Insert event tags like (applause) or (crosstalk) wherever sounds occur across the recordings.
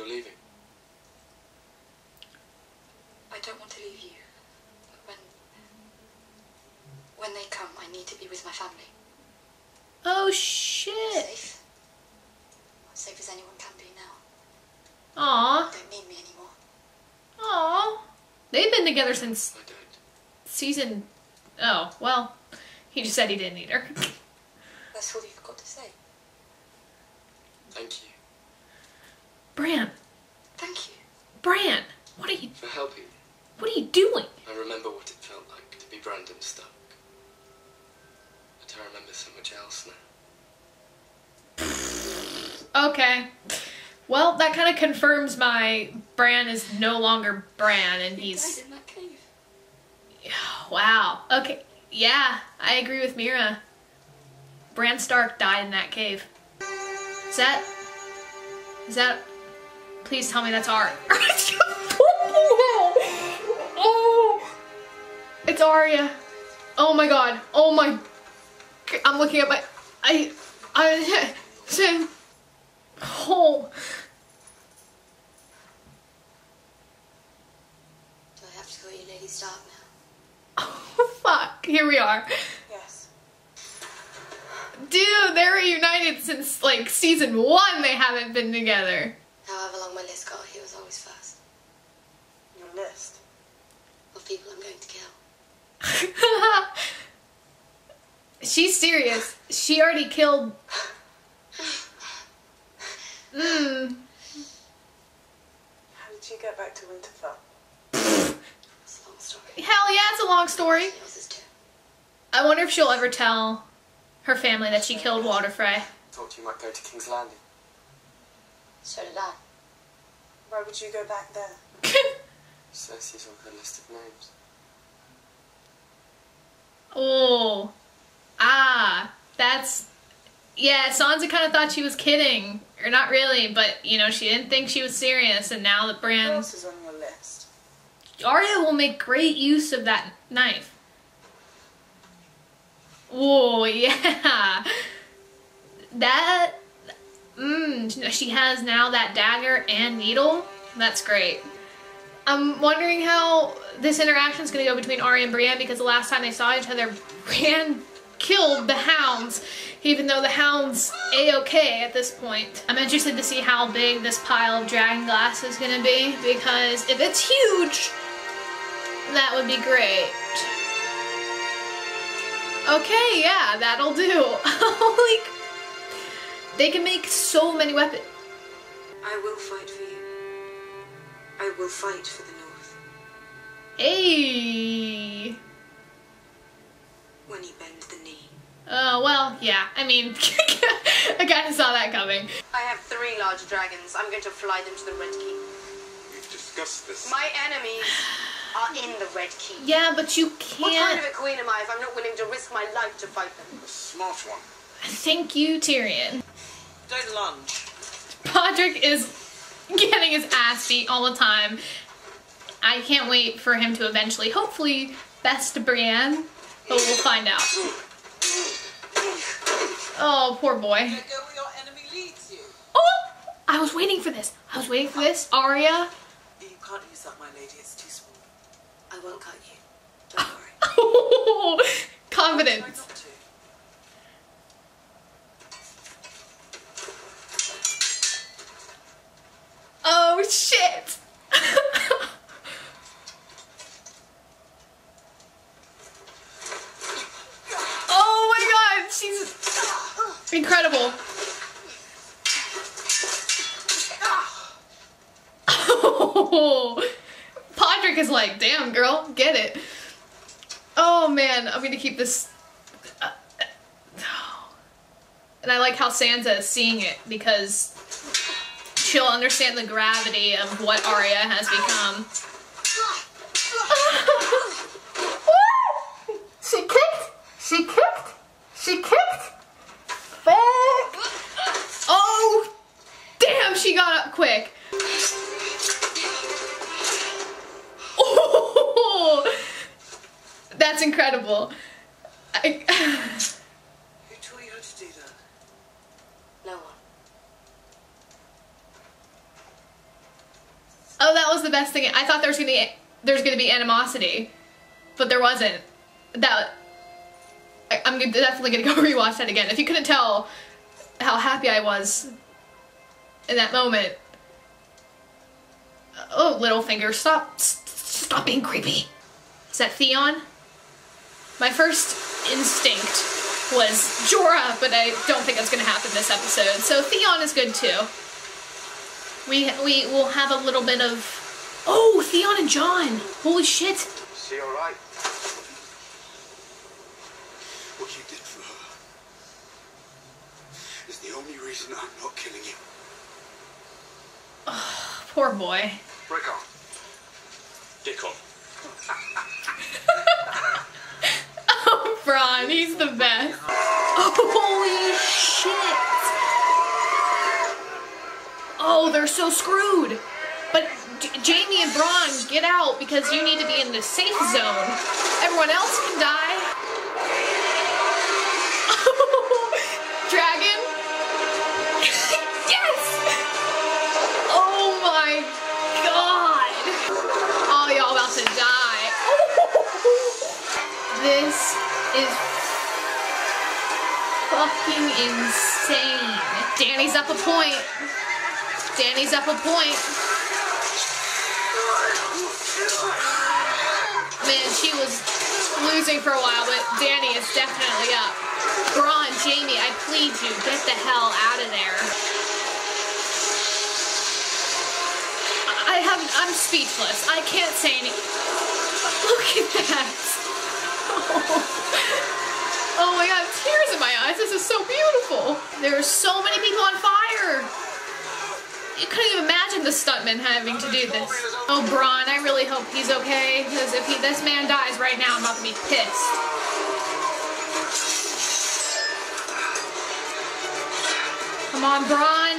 you're leaving? I don't want to leave you. When when they come, I need to be with my family. Oh shit. Safe. As safe as anyone can be now. Aw. They don't need me anymore. Aw. They've been together since I don't. season. Oh, well, he just said he didn't need her. (laughs) That's all you've got to say. Thank you Bran, Thank you. Bran, what are you, for helping me. what are you doing? I remember what it felt like to be Brandon Stark. But I remember so much else now. Okay. Well, that kind of confirms my Bran is no longer Bran and He he's. died in that cave. (sighs) Wow. Okay. Yeah, I agree with Meera. Bran Stark died in that cave. Is that. Is that. Please tell me that's art. (laughs) oh! It's Arya. Oh my god. Oh my. I'm looking at my. I. I. Oh. Do I have to call you Lady Stark now? Oh, fuck. Here we are. Yes. Dude, they're reunited since like season one. They haven't been together. However long my list got, he was always first. Your list. Of people I'm going to kill. (laughs) She's serious. She already killed. Mmm. (sighs) How did you get back to Winterfell? It's a long story. Hell yeah, it's a long story. Yours is too. I wonder if she'll ever tell her family that she killed Walder Frey. Thought you might go to King's Landing. So did I. Why would you go back there? (laughs) Cersei's on her list of names. oh. Ah. That's. Yeah, Sansa kind of thought she was kidding. Or not really, but, you know, she didn't think she was serious, and now that Who else is on your list? Arya will make great use of that knife. Oh, (laughs) yeah. That. Mmm, she has now that dagger and needle. That's great. I'm wondering how this interaction is going to go between Arya and Brienne because the last time they saw each other, (laughs) Brienne killed the hounds, even though the hounds a-okay at this point. I'm interested to see how big this pile of dragon glass is going to be because if it's huge, that would be great. Okay, yeah, that'll do. (laughs) like, they can make so many weapons. I will fight for you. I will fight for the North. Hey. When you bend the knee. Uh, well, yeah. I mean, (laughs) I kind of saw that coming. I have three large dragons. I'm going to fly them to the Red Keep. We've discussed this. My enemies are in the Red Keep. Yeah, but you can't... What kind of a queen am I if I'm not willing to risk my life to fight them? A smart one. Thank you, Tyrion. Don't lunge. Podrick is getting his ass beat all the time. I can't wait for him to eventually, hopefully, best Brienne, but we'll find out. Oh, poor boy. Let go where your enemy leads you. Oh! I was waiting for this. I was waiting for this. Arya. You can't use that, my lady. It's too small. I won't cut you. Don't worry. (laughs) Confidence. Oh, shit. (laughs) oh my god, she's incredible. Oh, (laughs) Podrick is like, damn girl, get it. Oh man, I'm gonna keep this. uh, (sighs) And I like how Sansa is seeing it because (laughs) she'll understand the gravity of what Arya has become. she kicked! She kicked! She kicked! Fuck! Oh! Damn, she got up quick. Oh! (laughs) That's incredible. I, (laughs) Who taught you how to do that? No one. Oh, that was the best thing. I thought there was gonna be there's gonna be animosity, but there wasn't. That I, I'm definitely gonna go (laughs) rewatch that again. If you couldn't tell how happy I was in that moment. Oh, Littlefinger, stop, stop being creepy. Is that Theon? My first instinct was Jorah, but I don't think that's gonna happen this episode. So Theon is good too. We we will have a little bit of oh Theon and Jon. Holy shit! Is she alright? What you did for her is the only reason I'm not killing you. Poor boy. Rickon. Dickon. (laughs) Oh, Bronn, he's the best. Holy shit! Oh, they're so screwed. Get out because you need to be in the safe zone. Everyone else can die. (laughs) Dragon? (laughs) yes! Oh my god! Oh, y'all about to die. (laughs) This is fucking insane. Dany's up a point. Dany's up a point. She was losing for a while, but Dany is definitely up. Bronn, Jaime, I plead you, get the hell out of there. I have, I'm speechless. I can't say any. Look at that. (laughs) Oh my god, tears in my eyes. This is so beautiful. There are so many people on fire. You couldn't even imagine the stuntman having to do this. Oh, Bronn, I really hope he's okay, because if he, this man dies right now, I'm about to be pissed. Come on, Bronn.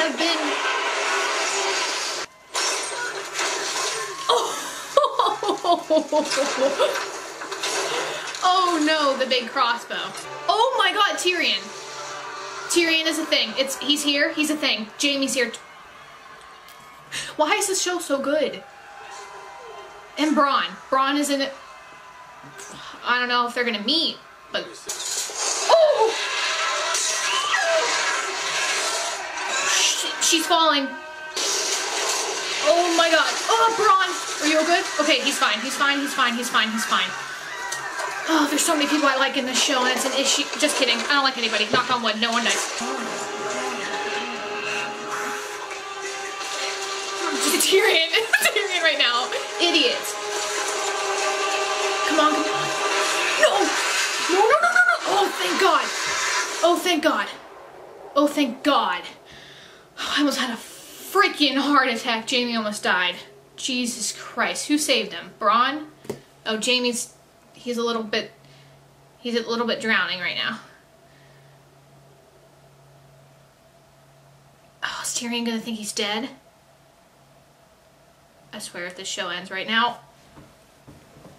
Have been. Oh. (laughs) oh no, the big crossbow. Oh my god, Tyrion. Tyrion is a thing. It's he's here, he's a thing. Jaime's here. Why is this show so good? And Bronn. Bronn is in it. I don't know if they're gonna meet, but. Oh! She's falling. Oh my god. Oh, Bronn! Are you all good? Okay, he's fine. He's fine. He's fine. He's fine. He's fine. Oh, there's so many people I like in this show, and it's an issue. Just kidding. I don't like anybody. Knock on wood. No one dies. Tyrion. Tyrion right now. Idiot. Come on, come on. No! No, no, no, no, no! Oh, thank God! Oh, thank God. Oh, thank God. Oh, I almost had a freaking heart attack. Jaime almost died. Jesus Christ. Who saved him? Bronn? Oh, Jaime's... He's a little bit... He's a little bit drowning right now. Oh, is Tyrion gonna think he's dead? I swear if this show ends right now, (laughs)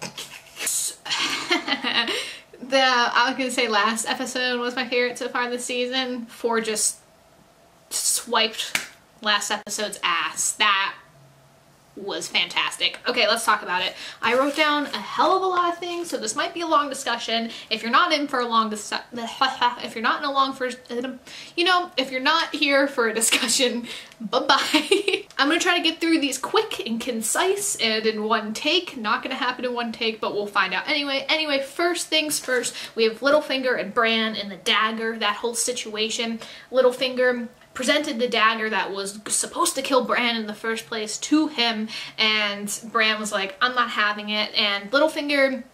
the I was gonna say last episode was my favorite so far this season. for just swiped last episode's ass. That was fantastic. Okay, let's talk about it. I wrote down a hell of a lot of things, so this might be a long discussion. If you're not in for a long (laughs) if you're not in a long for you know, if you're not here for a discussion, (laughs) bye-bye. (laughs) I'm gonna try to get through these quick and concise and in one take. Not gonna happen in one take, but we'll find out anyway. Anyway, first things first, we have Littlefinger and Bran and the dagger, that whole situation. Littlefinger presented the dagger that was supposed to kill Bran in the first place to him, and Bran was like, I'm not having it, and Littlefinger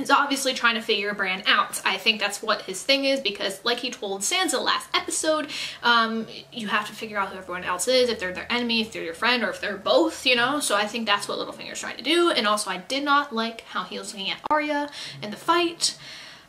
is obviously trying to figure Bran out. I think that's what his thing is because, like he told Sansa last episode, um, you have to figure out who everyone else is, if they're their enemy, if they're your friend, or if they're both, you know? So I think that's what Littlefinger's trying to do. And also, I did not like how he was looking at Arya in the fight.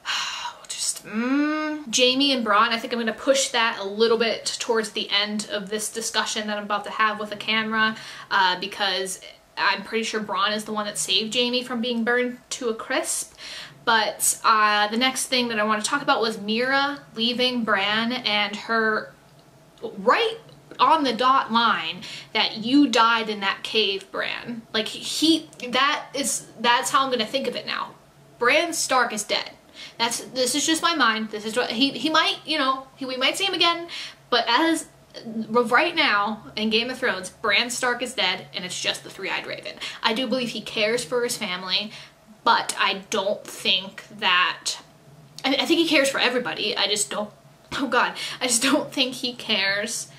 (sighs) just. Jaime and Bronn, I think I'm gonna push that a little bit towards the end of this discussion that I'm about to have with the camera uh, because I'm pretty sure Bronn is the one that saved Jaime from being burned to a crisp. But uh, the next thing that I want to talk about was Meera leaving Bran and her right on the dot line that you died in that cave, Bran. Like he, that is, that's how I'm gonna think of it now. Bran Stark is dead. That's, this is just my mind. This is what, he, he might, you know, he, we might see him again, but as right now in Game of Thrones, Bran Stark is dead and it's just the Three-Eyed Raven. I do believe he cares for his family, but I don't think that, I, I think he cares for everybody. I just don't, (laughs) oh God, I just don't think he cares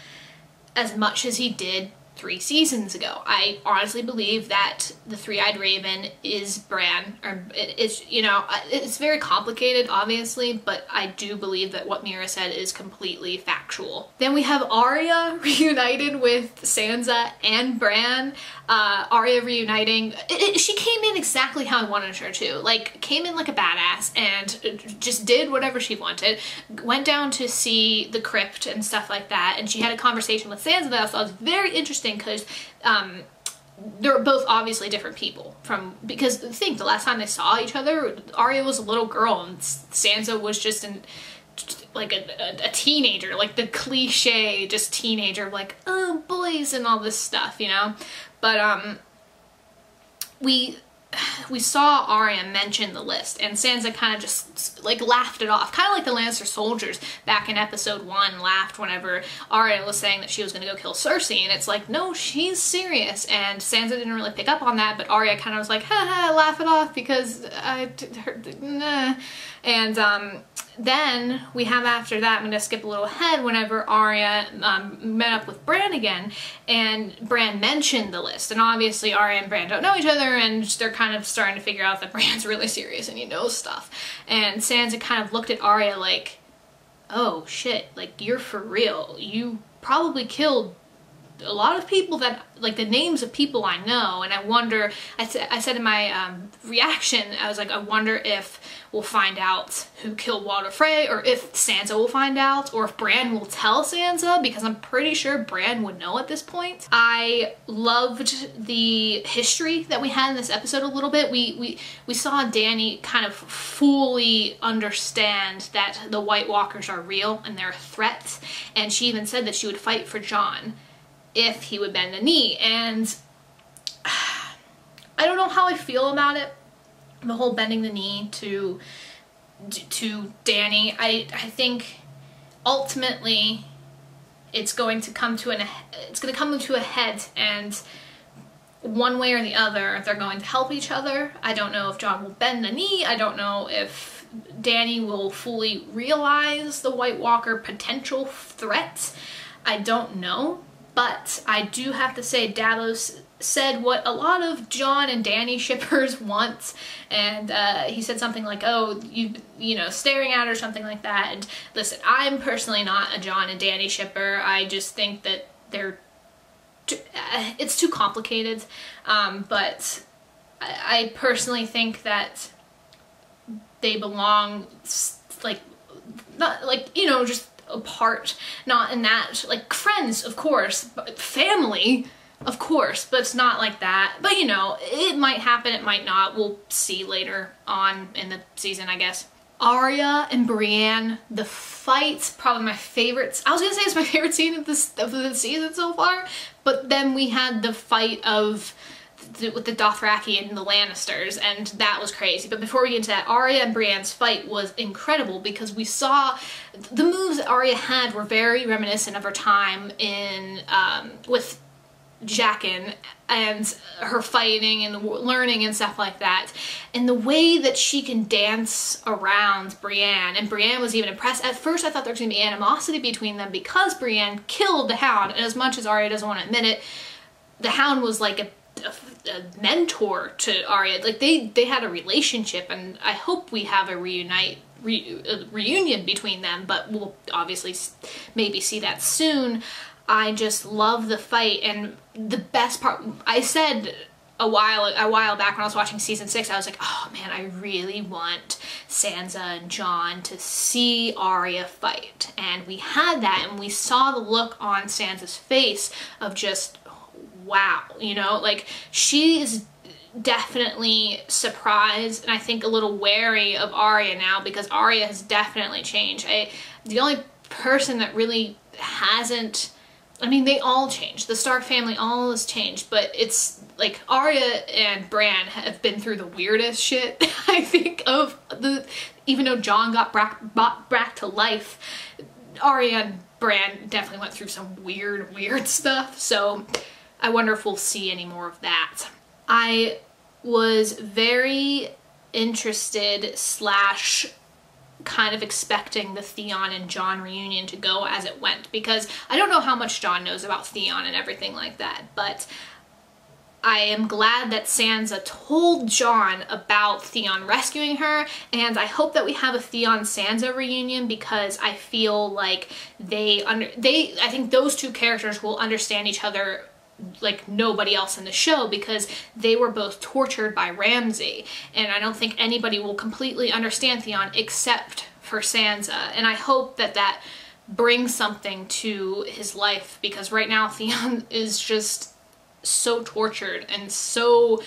as much as he did three seasons ago. I honestly believe that the Three-Eyed Raven is Bran, or it is, you know, uh, it's very complicated, obviously, but I do believe that what Meera said is completely factual. Then we have Arya (laughs) reunited with Sansa and Bran. Uh, Arya reuniting, it, it, she came in exactly how I wanted her to. Like, came in like a badass and just did whatever she wanted. Went down to see the crypt and stuff like that, and she had a conversation with Sansa that I thought was very interesting because um, they're both obviously different people from because think the last time they saw each other Arya was a little girl and Sansa was just an like a, a, a, teenager like the cliche just teenager like oh boys and all this stuff you know but um we we saw Arya mention the list and Sansa kind of just like laughed it off. Kind of like the Lannister soldiers back in episode one laughed whenever Arya was saying that she was going to go kill Cersei and it's like, no, she's serious. And Sansa didn't really pick up on that, but Arya kind of was like, ha ha, laugh it off because I, her, nah. And um, then we have after that, I'm going to skip a little ahead, whenever Arya um, met up with Bran again, and Bran mentioned the list. And obviously Arya and Bran don't know each other, and they're kind of starting to figure out that (laughs) Bran's really serious and he knows stuff. And Sansa kind of looked at Arya like, oh shit, like you're for real. You probably killed a lot of people that like the names of people I know and I wonder I, I said in my um, reaction I was like I wonder if we'll find out who killed Walder Frey or if Sansa will find out or if Bran will tell Sansa because I'm pretty sure Bran would know at this point. I loved the history that we had in this episode a little bit. We we we saw Dany kind of fully understand that the White Walkers are real and they're a threat and she even said that she would fight for Jon if he would bend the knee. And (sighs) I don't know how I feel about it. The whole bending the knee to to Dany. I, I think ultimately it's going to come to an it's going to come to a head and one way or the other they're going to help each other. I don't know if Jon will bend the knee. I don't know if Dany will fully realize the White Walker potential threat. I don't know. But I do have to say Davos said what a lot of Jon and Dany (laughs) shippers want. And uh, he said something like oh you you know staring at or something like that. And listen I'm personally not a Jon and Dany shipper. I just think that they're too, uh, it's too complicated. Um, but I, I personally think that they belong like not like you know just apart, not in that, like friends, of course, family, of course, but it's not like that. But you know, it might happen, it might not. We'll see later on in the season, I guess. Arya and Brienne, the fight, probably my favorites. I was gonna say it's my (laughs) favorite scene of this of the season so far, but then we had the fight of with the Dothraki and the Lannisters, and that was crazy. But before we get into that, Arya and Brienne's fight was incredible because we saw the moves that Arya had were very reminiscent of her time in um, with Jaqen and her fighting and learning and stuff like that. And the way that she can dance around Brienne, and Brienne was even impressed. At first I thought there was going to be animosity between them because Brienne killed the Hound, and as much as Arya doesn't want to admit it, the Hound was like a a, a mentor to Arya. Like they they had a relationship, and I hope we have a reunite re, a reunion between them. But we'll obviously maybe see that soon. I just love the fight, and the best part. I said a while a while back when I was watching season six, I was like, oh man, I really want Sansa and Jon to see Arya fight. And we had that and we saw the look on Sansa's face of just wow, you know, like she is definitely surprised and I think a little wary of Arya now because Arya has definitely changed. I, the only person that really hasn't I mean, they all changed. The Stark family all has changed, but it's like Arya and Bran have been through the weirdest shit. (laughs) I think of the even though Jon got back, brought back to life, Arya and Bran definitely went through some weird, weird stuff. So I wonder if we'll see any more of that. I was very interested slash kind of expecting the Theon and Jon reunion to go as it went because I don't know how much Jon knows about Theon and everything like that, but I am glad that Sansa told Jon about Theon rescuing her, and I hope that we have a Theon Sansa reunion because I feel like they under they I think those two characters will understand each other like nobody else in the show because they were both tortured by Ramsay. And I don't think anybody will completely understand Theon except for Sansa. And I hope that that brings something to his life because right now (laughs) Theon is just so tortured and so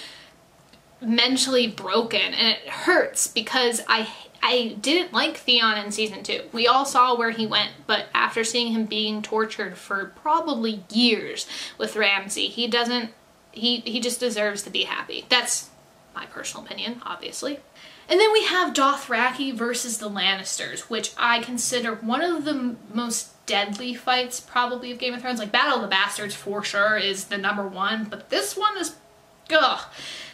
mentally broken. And it hurts because I I didn't like Theon in season two. We all saw where he went, but after seeing him being tortured for probably years with Ramsay, he doesn't, he, he just deserves to be happy. That's my personal opinion, obviously. And then we have Dothraki versus the Lannisters, which I consider one of the most deadly fights probably of Game of Thrones. Like Battle of the Bastards for sure is the number one, but this one is, ugh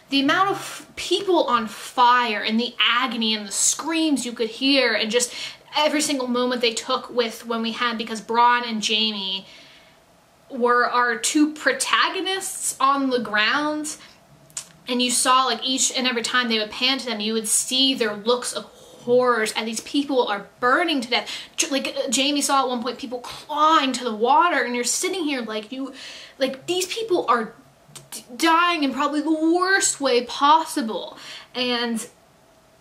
the amount of people on fire and the agony and the screams you could hear and just every single moment they took with when we had because Bronn and Jaime were our two protagonists on the ground. And you saw like each and every time they would pan to them you would see their looks of horrors and these people are burning to death. Like uh, Jaime saw at one point people clawing to the water and you're sitting here like you like these people are dying in probably the worst way possible. And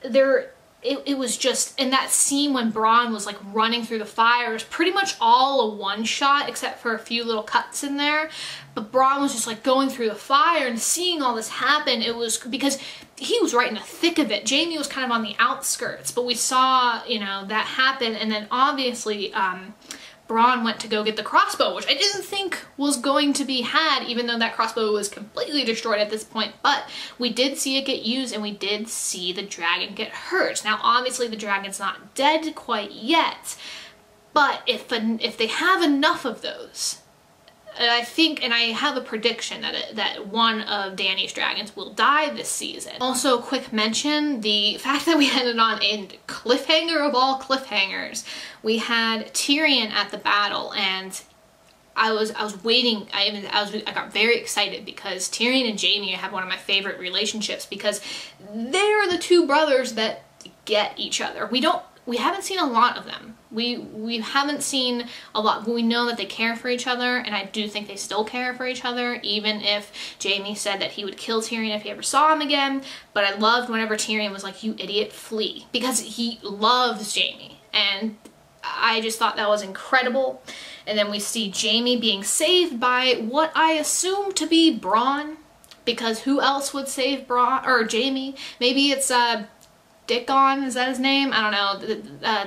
there, it, it was just, in that scene when Bronn was like running through the fire, it was pretty much all a one shot except for a few little cuts in there. But Bronn was just like going through the fire and seeing all this happen, it was because he was right in the thick of it. Jaime was kind of on the outskirts, but we saw, you know, that happen. And then obviously, um, Bronn went to go get the crossbow, which I didn't think was going to be had, even though that crossbow was completely destroyed at this point. But we did see it get used and we did see the dragon get hurt. Now, obviously the dragon's not dead quite yet, but if, if they have enough of those, I think, and I have a prediction that it, that one of Dany's dragons will die this season. Also, quick mention, the (laughs) fact that we ended on a cliffhanger of all cliffhangers. We had Tyrion at the battle, and I was I was waiting. I even I was I got very excited because Tyrion and Jaime have one of my favorite relationships because they're the two brothers that get each other. We don't we haven't seen a lot of them. We we haven't seen a lot. We know that they care for each other, and I do think they still care for each other, even if Jaime said that he would kill Tyrion if he ever saw him again. But I loved whenever Tyrion was like, you idiot, flee. Because he loves Jaime, And I just thought that was incredible. And then we see Jaime being saved by what I assume to be Bronn. Because who else would save Bronn, or Jaime? Maybe it's, uh, Dickon, is that his name? I don't know. The, uh,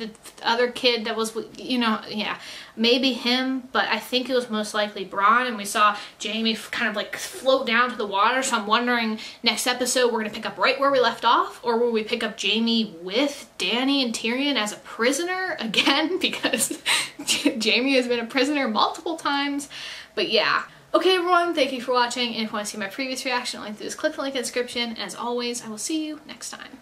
the other kid that was, you know, yeah, maybe him, but I think it was most likely Bronn, and we saw Jaime kind of like float down to the water, so I'm wondering next episode we're going to pick up right where we left off, or will we pick up Jaime with Dany and Tyrion as a prisoner (laughs) again, (laughs) because (laughs) Jaime has been a prisoner multiple times, but yeah. Okay everyone, thank you for watching, and if you want to see my previous reaction, all you have to do is click the link in the description. and As always, I will see you next time.